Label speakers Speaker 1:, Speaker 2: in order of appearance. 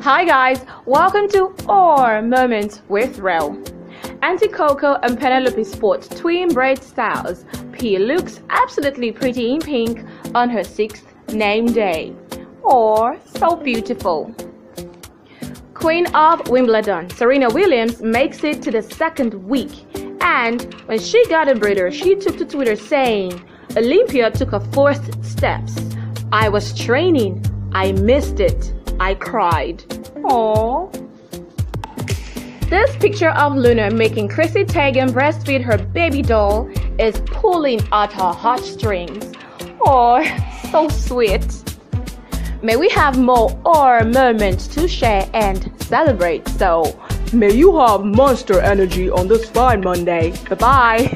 Speaker 1: Hi guys, welcome to Our Moments with Rel. Auntie Coco and Penelope sport twin braid styles. P looks absolutely pretty in pink on her sixth name day. Or so beautiful. Queen of Wimbledon, Serena Williams makes it to the second week. And when she got a breeder, she took to Twitter saying, Olympia took her fourth steps. I was training. I missed it. I cried. Aww. This picture of Luna making Chrissy Teigen breastfeed her baby doll is pulling at her heartstrings. Oh, so sweet. May we have more or moments to share and celebrate. So, may you have monster energy on this fine Monday. Bye bye.